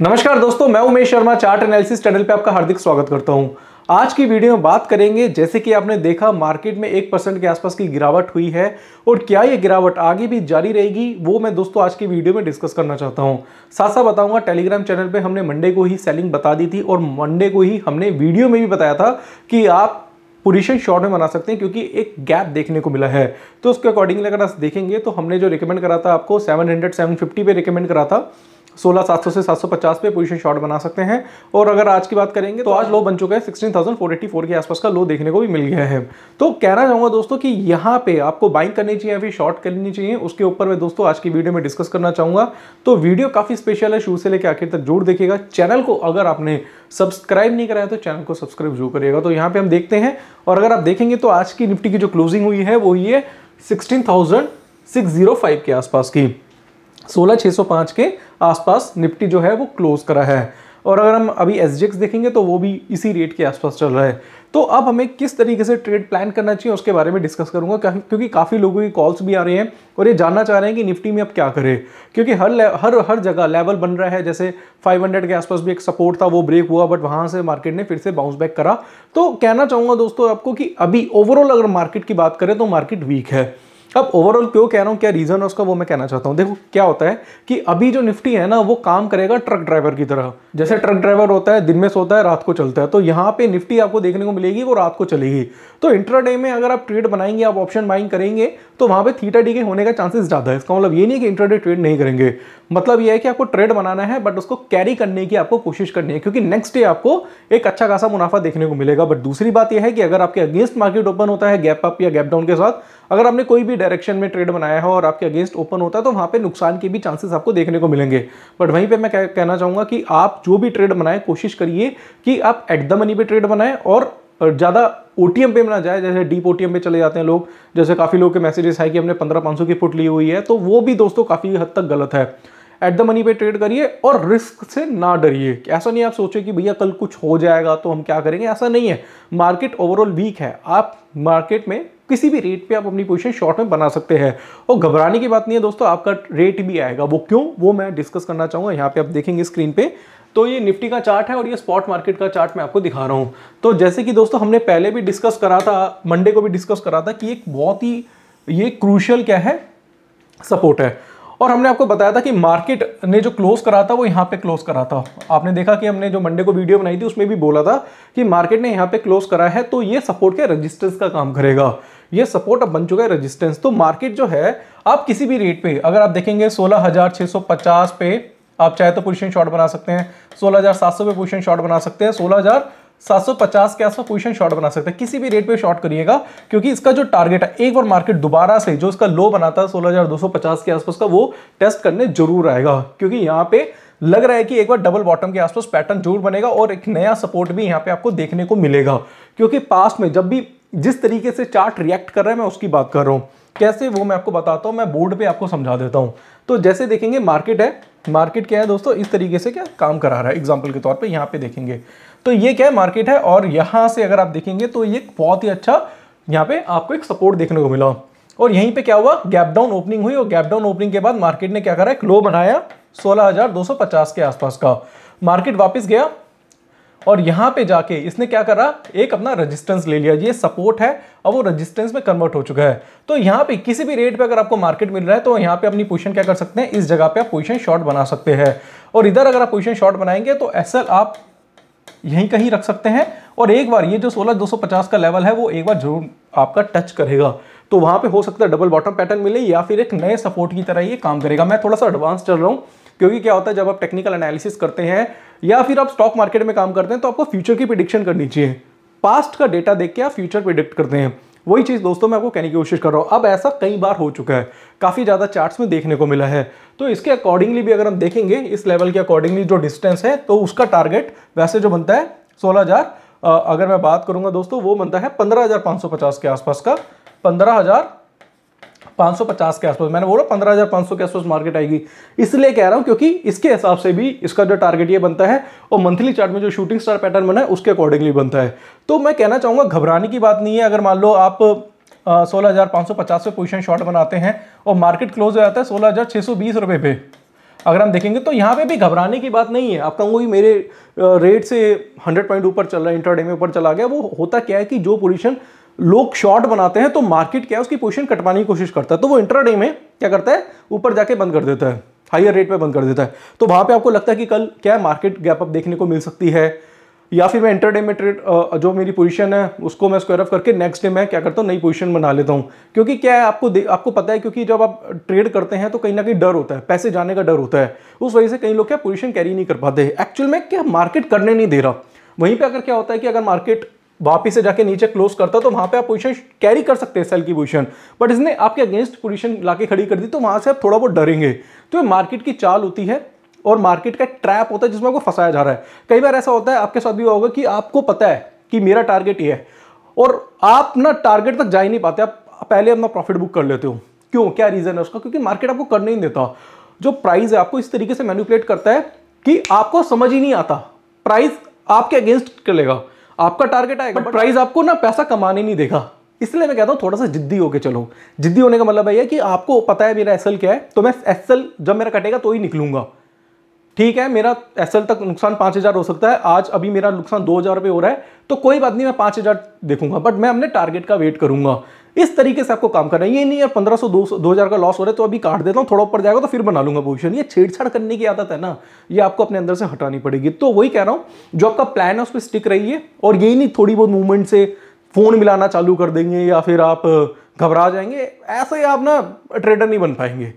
नमस्कार दोस्तों, मैं Umesh Sharma, chart analysis channel पे आपका हार्दिक स्वागत करता हूँ। आज की वीडियो में बात करेंगे, जैसे कि आपने देखा, मार्केट में एक परसेंट के आसपास की गिरावट हुई है और क्या ये गिरावट आगे भी जारी रहेगी, वो मैं दोस्तों आज की वीडियो में डिस्कस करना चाहता हूँ। साथ साथ बताऊँगा, टेलीग्राम चैनल पे हमने मंडे को ही सेलिंग बता दी थी और मंडे को ही हमने वीडियो में भी बताया था कि आप पोजीशन शॉर्ट में बना सकते हैं क्योंकि एक गैप देखने को मिला है। तो उसके अकॉर्डिंगली अगर आप देखेंगे तो हमने जो रिकमेंड करा था आपको 700 750 पे रिकमेंड करा था सोलह सात सौ से सात सौ पचास पे पोजीशन शॉर्ट बना सकते हैं। और अगर आज की बात करेंगे तो आज लो बन चुका है sixteen thousand four eighty four के आसपास का लो देखने को भी मिल गया है। तो कहना चाहूँगा दोस्तों कि यहाँ पे आपको बाइंग करनी चाहिए फिर शॉर्ट करनी चाहिए, उसके ऊपर मैं दोस्तों आज की वीडियो में डिस्कस करना चाहूँगा। तो वीडियो काफ़ी स्पेशल है, शुरू से लेकर आखिर तक ज़रूर देखिएगा। चैनल को अगर आपने सब्सक्राइब नहीं कराया तो चैनल को सब्सक्राइब ज़रूर करिएगा। तो यहाँ पे हम देखते हैं, और अगर आप देखेंगे तो आज की निफ्टी की जो क्लोजिंग हुई है, वो ये sixteen thousand six zero five के आसपास की। सोलह के आसपास निफ्टी जो है वो क्लोज करा है। और अगर हम अभी एस देखेंगे तो वो भी इसी रेट के आसपास चल रहा है। तो अब हमें किस तरीके से ट्रेड प्लान करना चाहिए उसके बारे में डिस्कस करूँगा क्योंकि काफ़ी लोगों की कॉल्स भी आ रही हैं और ये जानना चाह रहे हैं कि निफ्टी में अब क्या करें। क्योंकि हर हर हर जगह लेवल बन रहा है, जैसे 500 के आसपास भी एक सपोर्ट था, वो ब्रेक हुआ बट वहाँ से मार्केट ने फिर से बाउंस बैक करा। तो कहना चाहूँगा दोस्तों आपको कि अभी ओवरऑल अगर मार्केट की बात करें तो मार्केट वीक है। अब ओवरऑल क्यों कह रहा हूँ, क्या रीजन है उसका, वो मैं कहना चाहता हूँ। देखो, क्या होता है कि अभी जो निफ्टी है ना, वो काम करेगा ट्रक ड्राइवर की तरह। जैसे ट्रक ड्राइवर होता है, दिन में सोता है, रात को चलता है। तो यहाँ पे निफ्टी आपको देखने को मिलेगी, वो रात को चलेगी। तो इंटरडे में अगर आप ट्रेड बनाएँगे, आप ऑप्शन बाइंग करेंगे तो वहाँ पे थीटा डी के होने का चांसेस ज़्यादा है। इसका मतलब ये नहीं कि इंट्राडे ट्रेड नहीं करेंगे। मतलब ये है कि आपको ट्रेड बनाना है बट उसको कैरी करने की आपको कोशिश करनी है, क्योंकि नेक्स्ट डे आपको एक अच्छा खासा मुनाफा देखने को मिलेगा। बट दूसरी बात यह है कि अगर आपके अगेंस्ट मार्केट ओपन होता है गैप अप या गैप डाउन के साथ, अगर आपने कोई भी डायरेक्शन में ट्रेड बनाया है और आपके अगेंस्ट ओपन होता है तो वहाँ पर नुकसान के भी चांसेस आपको देखने को मिलेंगे। बट वहीं पर मैं कहना चाहूँगा कि आप जो भी ट्रेड बनाए, कोशिश करिए कि आप एट द मनी पे ट्रेड बनाए और ज़्यादा ओटीएम पे ना जाए, जैसे डीप ओटीएम पे चले जाते हैं लोग। जैसे काफ़ी लोग के मैसेजेस है कि हमने पंद्रह पाँच की फुट ली हुई है तो वो भी दोस्तों काफ़ी हद तक गलत है। एट द मनी पे ट्रेड करिए और रिस्क से ना डरिए। ऐसा नहीं आप सोचे कि भैया कल कुछ हो जाएगा तो हम क्या करेंगे, ऐसा नहीं है। मार्केट ओवरऑल वीक है। आप मार्केट में किसी भी रेट पे आप अपनी पोजीशन शॉर्ट में बना सकते हैं। और घबराने की बात नहीं है दोस्तों, आपका रेट भी आएगा। वो क्यों? वो मैं डिस्कस करना चाहूँगा। यहाँ पे आप देखेंगे स्क्रीन पे। तो ये निफ्टी का चार्ट है और ये स्पॉट मार्केट का चार्ट मैं आपको दिखा रहा हूँ। तो जैसे कि दोस्तों, हमने पहले भी डिस्कस करा था मंडे को भी डिस्कस करा था कि एक बहुत ही, ये क्रूशल क्या है? सपोर्ट है। और हमने आपको बताया था कि मार्केट ने जो क्लोज करा था, वो यहाँ पे क्लोज करा था। आपने देखा कि हमने जो मंडे को वीडियो बनाई थी, उसमें भी बोला था कि मार्केट ने यहाँ पे क्लोज करा है तो ये सपोर्ट के रेजिस्टेंस का काम करेगा। ये सपोर्ट अब बन चुका है रेजिस्टेंस तो मार्केट जो है, आप किसी भी रेट पे, अगर आप देखेंगे सोलह पे आप चाहे तो पोजिशन शॉर्ट बना सकते हैं। सोलह हज़ार सात सौ पे पोजिशन शॉर्ट बना सकते हैं। सोलह 750 के आसपास पोजीशन शॉर्ट बना सकते हैं। किसी भी रेट पे शॉर्ट करिएगा क्योंकि इसका जो टारगेट है एक बार मार्केट दोबारा से जो इसका लो बनाता है 16,250 के आसपास का वो टेस्ट करने ज़रूर आएगा। क्योंकि यहाँ पे लग रहा है कि एक बार डबल बॉटम के आसपास पैटर्न ज़रूर बनेगा और एक नया सपोर्ट भी यहाँ पे आपको देखने को मिलेगा। क्योंकि पास्ट में जब भी जिस तरीके से चार्ट रिएक्ट कर रहा है मैं उसकी बात कर रहा हूँ। कैसे वो मैं आपको बताता हूँ मैं बोर्ड पे आपको समझा देता हूँ। तो जैसे देखेंगे मार्केट है। मार्केट क्या है दोस्तों? इस तरीके से क्या काम करा रहा है। एग्ज़ाम्पल के तौर पर यहाँ पे देखेंगे। तो ये क्या है? मार्केट है और यहाँ से अगर आप देखेंगे तो ये बहुत ही अच्छा यहाँ पे आपको एक सपोर्ट देखने को मिला। और यहीं पे क्या हुआ? गैप डाउन ओपनिंग हुई और गैप डाउन ओपनिंग के बाद मार्केट ने क्या करा? एक लो बनाया 16,250 के आसपास का। मार्केट वापस गया। और यहाँ पे जाके इसने क्या करा? एक अपना रेजिस्टेंस ले लिया। ये सपोर्ट है, अब वो रेजिस्टेंस में कन्वर्ट हो चुका है। तो यहाँ पे किसी भी रेट पे अगर आपको मार्केट मिल रहा है तो यहाँ पे अपनी पोजीशन क्या कर सकते हैं? इस जगह पे आप पोजीशन शॉर्ट बना सकते हैं। और इधर अगर आप पोजीशन शॉर्ट बनाएँगे तो एस आप यहीं कहीं रख सकते हैं। और एक बार ये जो सोलह दो सौ पचास का लेवल है, वो एक बार ज़रूर आपका टच करेगा। तो वहाँ पे हो सकता है डबल बॉटम पैटर्न मिले, या फिर एक नए सपोर्ट की तरह ये काम करेगा। मैं थोड़ा सा एडवांस चल रहा हूँ, क्योंकि क्या होता है, जब आप टेक्निकल एनालिसिस करते हैं या फिर आप स्टॉक मार्केट में काम करते हैं तो आपको फ्यूचर की प्रिडिक्शन करनी चाहिए। पास्ट का डेटा देख के आप फ्यूचर प्रिडिक्ट करते हैं। वही चीज़ दोस्तों मैं आपको कहने की कोशिश कर रहा हूँ, अब ऐसा कई बार हो चुका है, काफ़ी ज़्यादा चार्ट्स में देखने को मिला है। तो इसके अकॉर्डिंगली भी अगर हम देखेंगे, इस लेवल के अकॉर्डिंगली जो डिस्टेंस है तो उसका टारगेट वैसे जो बनता है, सोलह हज़ार अगर मैं बात करूँगा दोस्तों, वो बनता है पंद्रह हज़ार सौ पचास के आसपास का, पंद्रह हज़ार 550 के आसपास मैंने बोला 15,500 के आसपास मार्केट आएगी। इसलिए कह रहा हूँ क्योंकि इसके हिसाब से भी इसका जो टारगेट ये बनता है और मंथली चार्ट में जो शूटिंग स्टार पैटर्न बना है उसके अकॉर्डिंगली बनता है। तो मैं कहना चाहूँगा घबराने की बात नहीं है। अगर मान लो आप सोलह हज़ार पाँच सौ पचास पे पोजिशन शॉर्ट बनाते हैं और मार्केट क्लोज हो जाता है सोलह हज़ार छः सौ बीस रुपये पे। अगर हम देखेंगे तो यहाँ पे भी घबराने की बात नहीं है। आप कहूँगा कि मेरे रेट से 100 पॉइंट ऊपर चल रहा है इंटरडे में ऊपर चला गया वो होता क्या है कि जो पोजीशन लोग शॉर्ट बनाते हैं तो मार्केट क्या है, उसकी पोजीशन कटवाने की कोशिश करता है। तो वो इंटरडे में क्या करता है, ऊपर जाके बंद कर देता है हाइयर रेट पे बंद कर देता है। तो वहाँ पे आपको लगता है कि कल क्या मार्केट गैप अप देखने को मिल सकती है, या फिर मैं इंटरडे में ट्रेड जो मेरी पोजीशन है, उसको मैं स्क्वायर ऑफ़ करके नेक्स्ट डे मैं क्या करता हूँ, नई पोजीशन बना लेता हूँ। क्योंकि क्या है, आपको आपको पता है, क्योंकि जब आप ट्रेड करते हैं तो कहीं ना कहीं डर होता है, पैसे जाने का डर होता है। उस वजह से कई लोग क्या पोजीशन कैरी नहीं कर पाते। एक्चुअल में क्या मार्केट करने नहीं दे रहा। वहीं पे अगर क्या होता है कि अगर मार्केट वापिस से जाके नीचे क्लोज करता तो वहाँ पे आप पोजीशन कैरी कर सकते हैं सेल की पोजीशन बट इसने आपके अगेंस्ट पोजीशन लाके खड़ी कर दी तो वहाँ से आप थोड़ा बहुत डरेंगे. तो ये मार्केट की चाल होती है और मार्केट का ट्रैप होता है जिसमें आपको फंसाया जा रहा है. कई बार ऐसा होता है, आपके साथ भी होगा कि आपको पता है कि मेरा टारगेट ये है. और आप ना टारगेट तक जा ही नहीं पाते, आप पहले अपना प्रॉफिट बुक कर लेते हो. क्यों? क्या रीजन है उसका? क्योंकि मार्केट आपको करने नहीं देता. जो प्राइस है, आपको इस तरीके से मैनिपुलेट करता है कि आपको समझ ही नहीं आता. प्राइस आपके अगेंस्ट चलेगा. आपका टारगेट आएगा बट प्राइस आपको ना पैसा कमाने नहीं देगा। इसलिए मैं कहता हूँ थोड़ा सा जिद्दी होकर चलो। जिद्दी होने का मतलब है कि आपको पता है मेरा एसएल क्या है तो मैं एसएल जब मेरा कटेगा तो ही निकलूँगा। ठीक है मेरा एसएल तक नुकसान पाँच हज़ार हो सकता है आज अभी मेरा नुकसान दो हज़ार रुपये हो रहा है तो कोई बात नहीं मैं पाँच हज़ार देखूँगा बट मैं अपने टारगेट का वेट करूँगा। इस तरीके से आपको काम करना है। ये नहीं यार पंद्रह सौ, दो हज़ार का लॉस हो रहा है तो अभी काट देता हूँ, थोड़ा ऊपर जाएगा तो फिर बना लूँगा पोजिशन ये छेड़छाड़ करने की आदत है ना, ये आपको अपने अंदर से हटानी पड़ेगी। तो वही कह रहा हूँ, जो आपका प्लान है उस पर स्टिक रहिए और यही नहीं, थोड़ी बहुत मूवमेंट से फ़ोन मिलाना चालू कर देंगे या फिर आप घबरा जाएँगे। ऐसे ही आप ना ट्रेडर नहीं बन पाएँगे।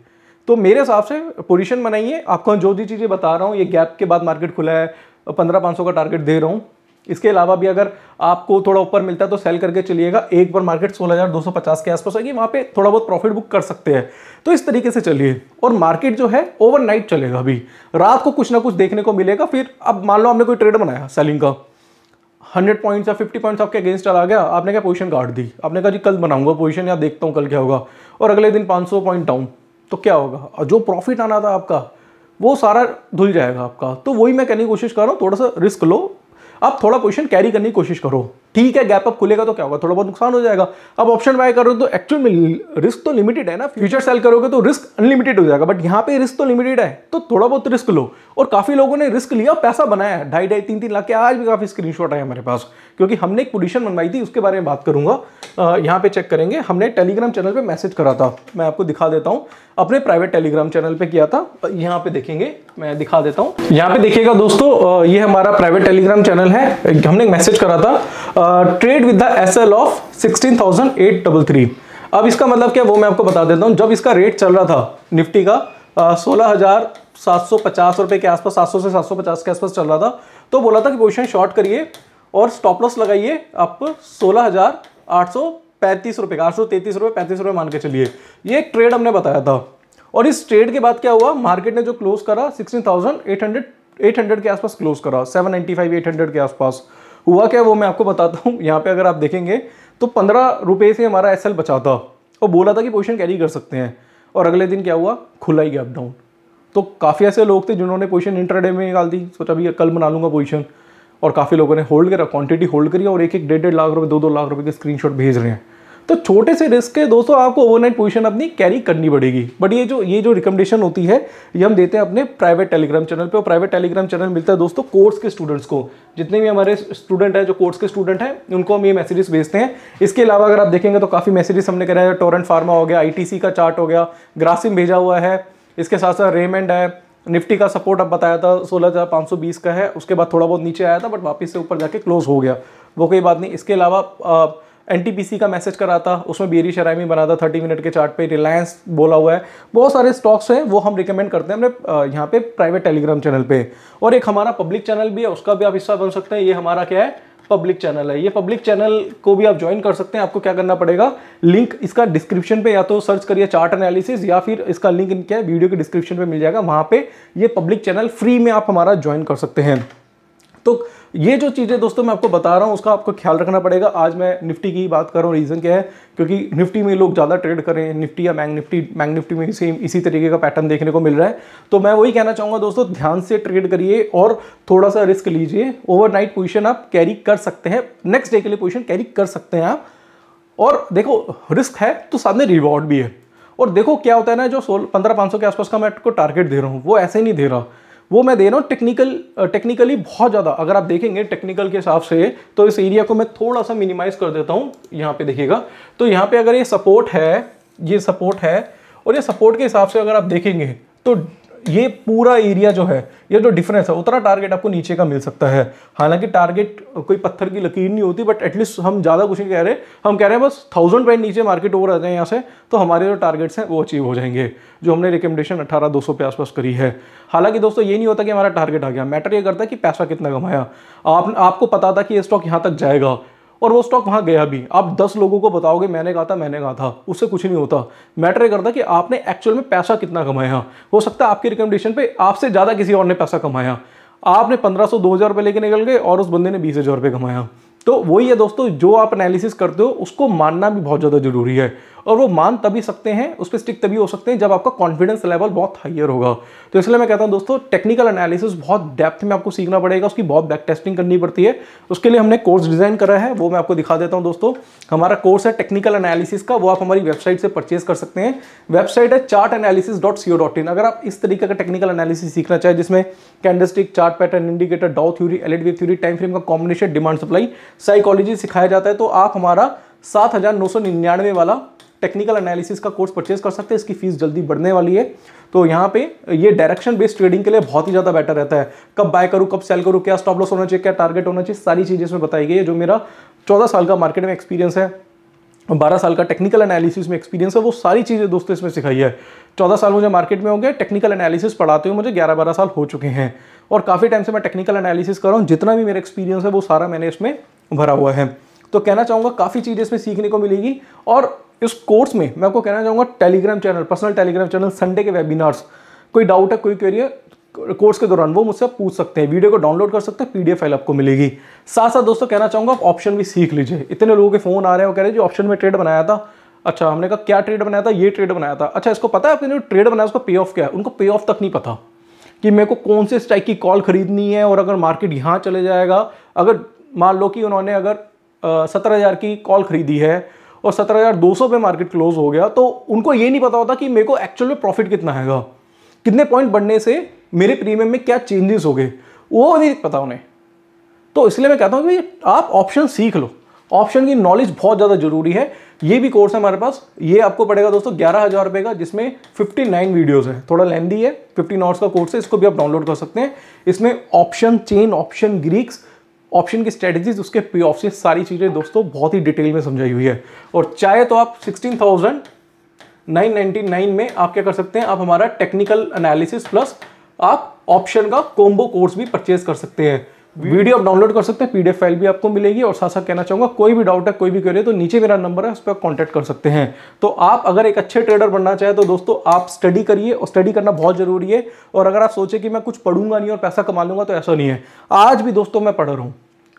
तो मेरे हिसाब से पोजीशन बनाइए। आपको जो जी चीज़ें बता रहा हूँ, ये गैप के बाद मार्केट खुला है, पंद्रह, पाँच सौ का टारगेट दे रहा हूँ। इसके अलावा भी अगर आपको थोड़ा ऊपर मिलता है तो सेल करके चलिएगा। एक बार मार्केट सोलह हज़ार, दो सौ पचास के आसपास आएगी वहाँ पे थोड़ा बहुत प्रॉफिट बुक कर सकते हैं। तो इस तरीके से चलिए। और मार्केट जो है ओवरनाइट चलेगा अभी। रात को कुछ ना कुछ देखने को मिलेगा। फिर अब मान लो आपने कोई ट्रेड बनाया सेलिंग का। हंड्रेड पॉइंट्स या फिफ्टी पॉइंट्स आपके अगेंस्ट चला गया। आपने क्या पोजीशन काट दी? आपने कहा जी, कल बनाऊँगा पोजीशन या देखता हूँ कल क्या होगा। और अगले दिन 500 पॉइंट डाउन तो क्या होगा? और जो प्रॉफिट आना था आपका, वो सारा धुल जाएगा आपका। तो वही मैं कहने की कोशिश कर रहा हूँ, थोड़ा सा रिस्क लो। आप थोड़ा पोजिशन कैरी करने की कोशिश करो। ठीक है गैप अप खुलेगा तो क्या होगा? थोड़ा बहुत नुकसान हो जाएगा। अब ऑप्शन बाय करो तो एक्चुअल में रिस्क तो लिमिटेड है ना। फ्यूचर सेल करोगे तो रिस्क अनलिमिटेड हो जाएगा। बट यहाँ पे रिस्क तो लिमिटेड है। तो थोड़ा बहुत रिस्क लो। और काफ़ी लोगों ने रिस्क लिया पैसा बनाया ढाई ढाई, तीन तीन लाख के आज भी काफ़ी स्क्रीन आए हमारे पास, क्योंकि हमने एक पोजिशन बनवाई थी, उसके बारे में बात करूँगा। यहाँ पे चेक करेंगे। हमने टेलीग्राम चैनल पे मैसेज करा था। मैं आपको दिखा देता हूँ। अपने प्राइवेट टेलीग्राम चैनल पे किया था। यहाँ पे देखेंगे, मैं दिखा देता हूँ। यहाँ पे देखिएगा दोस्तों ये हमारा प्राइवेट टेलीग्राम चैनल है। हमने मैसेज करा था। Trade with the S L of sixteen अब इसका मतलब क्या वो मैं आपको बता देता हूँ। जब इसका रेट चल रहा था निफ्टी का सोलह हज़ार सात सौ पचास रुपए के आसपास, सात सौ से सात सौ पचास के आसपास चल रहा था। तो बोला था कि पोजिशन शॉर्ट करिए और स्टॉप लॉस लगाइए आप सोलह हज़ार आठ सौ पैंतीस रुपए का, आठ सौ तैतीस रुपए, पैंतीस रुपए मान के चलिए। ये एक ट्रेड हमने बताया था। और इस ट्रेड के बाद क्या हुआ? मार्केट ने जो क्लोज करा sixteen thousand eight hundred eight hundred के आसपास क्लोज करा seven ninety five eight hundred के आसपास। हुआ क्या वो मैं आपको बताता हूँ। यहाँ पे अगर आप देखेंगे तो पंद्रह रुपए से हमारा एसएल बचा था। और बोला था कि पोजिशन कैरी कर सकते हैं। और अगले दिन क्या हुआ? खुला ही गैप डाउन तो काफ़ी ऐसे लोग थे जिन्होंने पोजिशन इंटरडे में निकाल दी। सोचा अभी कल बना लूँगा पोजिशन और काफ़ी लोगों ने होल्ड करा क्वांटिटी होल्ड करी और एक एक डेढ़ डेढ़ लाख रुपए दो दो लाख रुपए के स्क्रीनशॉट भेज रहे हैं। तो छोटे से रिस्क है दोस्तों, आपको ओवरनाइट पोजीशन अपनी कैरी करनी पड़ेगी। बट ये जो ये जो रिकमेंडेशन होती है, ये हम देते हैं अपने प्राइवेट टेलीग्राम चैनल पे। और प्राइवेट टेलीग्राम चैनल मिलता है दोस्तों कोर्स के स्टूडेंट्स को। जितने भी हमारे स्टूडेंट हैं, जो कोर्स के स्टूडेंट हैं, उनको हम ये मैसेजेस भेजते हैं। इसके अलावा अगर आप देखेंगे तो काफ़ी मैसेजेस हमने कराया टोरेंट फार्मा हो गया आईटीसी का चार्ट हो गया ग्रासिम भेजा हुआ है। इसके साथ साथ रेमेंड है निफ्टी का सपोर्ट अब बताया था, सोलह हज़ार पाँच सौ बीस का है, उसके बाद थोड़ा बहुत नीचे आया था बट वापस से ऊपर जाके क्लोज हो गया। वो कोई बात नहीं, इसके अलावा एनटीपीसी का मैसेज करा था, उसमें बेरी शराइमी बना था थर्टी मिनट के चार्ट पे रिलायंस बोला हुआ है। बहुत सारे स्टॉक्स हैं, वो हम रिकमेंड करते हैं हमने यहाँ पे प्राइवेट टेलीग्राम चैनल पे। और एक हमारा पब्लिक चैनल भी है, उसका भी आप हिस्सा बन सकते हैं, ये हमारा क्या है पब्लिक चैनल है। ये पब्लिक चैनल को भी आप ज्वाइन कर सकते हैं। आपको क्या करना पड़ेगा? लिंक इसका डिस्क्रिप्शन पे या तो सर्च करिए चार्ट एनालिसिस या फिर इसका लिंक इनके वीडियो के डिस्क्रिप्शन पे मिल जाएगा। वहाँ पे ये पब्लिक चैनल फ्री में आप हमारा ज्वाइन कर सकते हैं। तो ये जो चीज़ें दोस्तों मैं आपको बता रहा हूँ, उसका आपको ख्याल रखना पड़ेगा। आज मैं निफ्टी की बात कर रहा हूँ रीज़न क्या है? क्योंकि निफ्टी में लोग ज़्यादा ट्रेड कर रहे हैं, निफ्टी या मैंग निफ्टी मैंग निफ्टी में सेम इसी तरीके का पैटर्न देखने को मिल रहा है। तो मैं वही कहना चाहूँगा दोस्तों, ध्यान से ट्रेड करिए और थोड़ा सा रिस्क लीजिए। ओवरनाइट पोजिशन आप कैरी कर सकते हैं। नेक्स्ट डे के लिए पोजिशन कैरी कर सकते हैं आप। और देखो रिस्क है तो में रिवॉर्ड भी है। और देखो क्या होता है ना, जो सोल, पंद्रह पाँच सौ के आसपास का मैं आपको टारगेट दे रहा हूँ, वो ऐसे नहीं दे रहा। वो मैं दे रहा हूँ टेक्निकल टेक्निकली बहुत ज़्यादा। अगर आप देखेंगे टेक्निकल के हिसाब से तो इस एरिया को मैं थोड़ा सा मिनिमाइज कर देता हूँ। यहाँ पे देखिएगा। तो यहाँ पे अगर ये सपोर्ट है, ये सपोर्ट है, और ये सपोर्ट के हिसाब से अगर आप देखेंगे तो ये पूरा एरिया जो है, ये जो डिफरेंस है, उतना टारगेट आपको नीचे का मिल सकता है। हालाँकि टारगेट कोई पत्थर की लकीर नहीं होती बट एटलीस्ट हम ज़्यादा कुछ नहीं कह रहे। हम कह रहे हैं, बस थाउज़ेंड पॉइंट नीचे मार्केट ओवर आ जाए यहाँ से तो हमारे जो टारगेट्स हैं, वो अचीव हो जाएँगे, जो हमने रिकमेंडेशन अठारह, दो पे आसपास करी है। हालाँकि दोस्तों, ये नहीं होता कि हमारा टारगेट आ गया। मैटर ये करता है कि पैसा कितना कमाया। आप, आपको पता था कि ये स्टॉक यहाँ तक जाएगा। और वो स्टॉक वहाँ गया भी। आप दस लोगों को बताओगे, मैंने कहा था, मैंने कहा था। उससे कुछ नहीं होता। मैटर ये करता कि आपने एक्चुअल में पैसा कितना कमाया। हो सकता है आपकी रिकमेंडेशन पे आपसे ज़्यादा किसी और ने पैसा कमाया। आपने पंद्रह सौ, दो हज़ार रुपये लेके निकल गए और उस बंदे ने बीस हज़ार रुपये कमाया। तो वही है दोस्तों, जो आप एनालिसिस करते हो, उसको मानना भी बहुत ज़्यादा ज़रूरी है। और वो मान तभी सकते हैं, उस पर स्टिक तभी हो सकते हैं जब आपका कॉन्फिडेंस लेवल बहुत हाइयर होगा। तो इसलिए मैं कहता हूँ दोस्तों टेक्निकल एनालिसिस बहुत डेप्थ में आपको सीखना पड़ेगा, उसकी बहुत बैक टेस्टिंग करनी पड़ती है। उसके लिए हमने कोर्स डिज़ाइन करा है, वो मैं आपको दिखा देता हूँ दोस्तों। हमारा कोर्स है टेक्निकल एनालिसिस का, वो आप हमारी वेबसाइट से परचेज कर सकते हैं। वेबसाइट है chart analysis dot C dot in अगर आप इस तरीके का टेक्निकल एनालिसिस सीखना चाहें, जिसमें candlestick chart pattern indicator Dow theory theory एलएडवी theory time frame का कॉम्बिनेशन डिमांड सप्लाई साइकोलॉजी सिखाया जाता है तो आप हमारा सात हज़ार नौ सौ निन्यानवे वाला टेक्निकल एनालिसिस का कोर्स परचेज कर सकते हैं, इसकी फ़ीस जल्दी बढ़ने वाली है। तो यहाँ पे ये डायरेक्शन बेस्ड ट्रेडिंग के लिए बहुत ही ज़्यादा बेटर रहता है। कब बाय करूँ, कब सेल करूँ, क्या स्टॉप लॉस होना चाहिए, क्या टारगेट होना चाहिए, सारी चीज़ें इसमें बताई गई है, जो मेरा चौदह साल का मार्केट में एक्सपीरियंस है, बारह साल का टेक्निकल एनालिसिस में एक्सपीरियंस है, वो सारी चीज़ें दोस्तों इसमें सिखाई है। चौदह साल मुझे मार्केट में हो गए टेक्निकल एनालिसिस पढ़ाते हुए मुझे ग्यारह बारह साल हो चुके हैं। और काफ़ी टाइम से मैं टेक्निकल एनालिसिस कर रहा हूँ, जितना भी मेरा एक्सपीरियंस है, वो सारा मैंने इसमें भरा हुआ है। तो कहना चाहूँगा, काफ़ी चीज़ें इसमें सीखने को मिलेगी, और इस कोर्स में मैं आपको कहना चाहूँगा Telegram channel personal Telegram channel Sunday के वेबिनार्स कोई डाउट है, कोई क्वेरी है कोर्स के दौरान वो मुझसे पूछ सकते हैं वीडियो को डाउनलोड कर सकते हैं पीडीएफ फ़ाइल आपको मिलेगी। साथ साथ दोस्तों कहना चाहूँगा आप ऑप्शन भी सीख लीजिए। इतने लोगों के फ़ोन आ रहे हैं, वो कह रहे हैं, जो ऑप्शन में ट्रेड बनाया था। अच्छा हमने कहा, क्या ट्रेड बनाया था? ये ट्रेड बनाया था। अच्छा इसको पता है आपने जो ट्रेड बनाया, उसका पे ऑफ़ क्या है? उनको पे ऑफ़ तक नहीं पता। कि मेरे को कौन से स्ट्राइक की कॉल खरीदनी है और अगर मार्केट यहाँ चले जाएगा, अगर मान लो कि उन्होंने अगर सत्रह हज़ार की कॉल खरीदी है और सत्रह हज़ार दो सौ पे मार्केट क्लोज हो गया तो उनको ये नहीं पता होता कि मेरे को एक्चुअल में प्रॉफिट कितना आएगा कितने पॉइंट बढ़ने से मेरे प्रीमियम में क्या चेंजेस हो गए, वो नहीं पता उन्हें। तो इसलिए मैं कहता हूँ कि आप ऑप्शन सीख लो। ऑप्शन की नॉलेज बहुत ज़्यादा ज़रूरी है। ये भी कोर्स है हमारे पास। ये आपको पड़ेगा दोस्तों ग्यारह हज़ार रुपये का, जिसमें 59 वीडियोस है। थोड़ा लेंदी है। 15 आवर्स का कोर्स है, इसको भी आप डाउनलोड कर सकते हैं। इसमें option chain option Greeks option की स्ट्रेटजीज उसके पे ऑफ़ से सारी चीज़ें दोस्तों बहुत ही डिटेल में समझाई हुई है। और चाहे तो आप sixteen thousand nine ninety nine में आप क्या कर सकते हैं? आप हमारा टेक्निकल एनालिसिस प्लस आप ऑप्शन का कोम्बो कोर्स भी परचेज कर सकते हैं। वीडियो आप डाउनलोड कर सकते हैं पीडीएफ फ़ाइल भी आपको मिलेगी और साथ साथ कहना चाहूँगा, कोई भी डाउट है, कोई भी क्वेरी तो नीचे मेरा नंबर है, उस पर कॉन्टैक्ट कर सकते हैं। तो आप अगर एक अच्छे ट्रेडर बनना चाहे तो दोस्तों आप स्टडी करिए और स्टडी करना बहुत ज़रूरी है। और अगर आप सोचे कि मैं कुछ पढ़ूँगा नहीं और पैसा कमा लूँगा तो ऐसा नहीं है। आज भी दोस्तों मैं पढ़ रहा हूँ।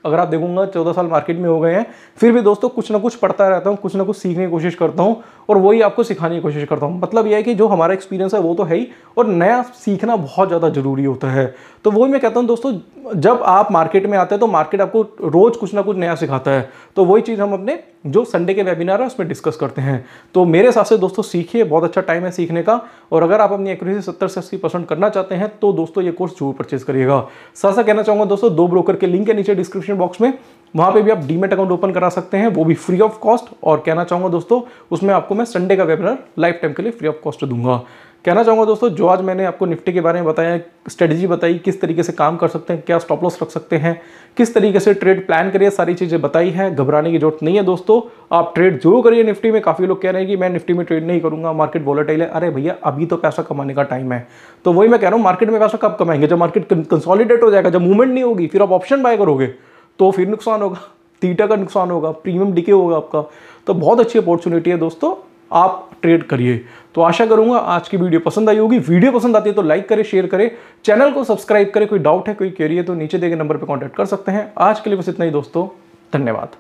अगर आप देखूँगा, चौदह साल मार्केट में हो गए हैं, फिर भी दोस्तों कुछ ना कुछ पढ़ता रहता हूँ, कुछ ना कुछ सीखने की कोशिश करता हूँ। और वही आपको सिखाने की कोशिश करता हूँ। मतलब यह है कि जो हमारा एक्सपीरियंस है, वो तो है ही, और नया सीखना बहुत ज़्यादा ज़रूरी होता है। तो वही मैं कहता हूँ दोस्तों, जब आप मार्केट में आते हैं तो मार्केट आपको रोज कुछ ना कुछ नया सिखाता है। तो वही चीज़ हम अपने जो संडे के वेबिनार है, उसमें डिस्कस करते हैं। तो मेरे हिसाब से दोस्तों, सीखिए, बहुत अच्छा टाइम है सीखने का। और अगर आप अपनी एक्यूरेसी सत्तर से अस्सी परसेंट करना चाहते हैं तो दोस्तों, ये कोर्स ज़रूर परचेज करिएगा। साथ साथ कहना चाहूँगा दोस्तों, दो ब्रोकर के लिंक है नीचे डिस्क्रिप्शन बॉक्स में। वहाँ पे भी आप डीमेट अकाउंट ओपन करा सकते हैं, वो भी फ्री ऑफ़ कॉस्ट और कहना चाहूँगा दोस्तों, उसमें आपको मैं संडे का वेबिनार लाइफ टाइम के लिए फ्री ऑफ़ कॉस्ट दूँगा। कहना चाहूँगा दोस्तों, जो आज मैंने आपको निफ्टी के बारे में बताया स्ट्रेटजी बताई, किस तरीके से काम कर सकते हैं, क्या स्टॉप लॉस रख सकते हैं, किस तरीके से ट्रेड प्लान करिए, सारी चीज़ें बताई हैं, घबराने की ज़रूरत नहीं है दोस्तों। आप ट्रेड जो करिए निफ्टी में, काफ़ी लोग कह रहे हैं कि मैं निफ्टी में ट्रेड नहीं करूँगा मार्केट वॉलेटाइल है। अरे भैया, अभी तो पैसा कमाने का टाइम है। तो वही मैं कह रहा हूँ मार्केट में पैसा कब कमाएँगे? जब मार्केट कंसॉलिडेट हो जाएगा, जब मूवमेंट नहीं होगी, फिर आप ऑप्शन बाय करोगे। तो फिर नुकसान होगा तीटा का नुकसान होगा प्रीमियम डिके होगा आपका। तो बहुत अच्छी अपॉर्चुनिटी है दोस्तों, आप ट्रेड करिए। तो आशा करूँगा आज की वीडियो पसंद आई होगी। वीडियो पसंद आती है तो लाइक करें शेयर करें। चैनल को सब्सक्राइब करें, कोई डाउट है, कोई क्वेरी है तो नीचे देखे नंबर पर कॉन्टैक्ट कर सकते हैं। आज के लिए बस इतना ही दोस्तों, धन्यवाद।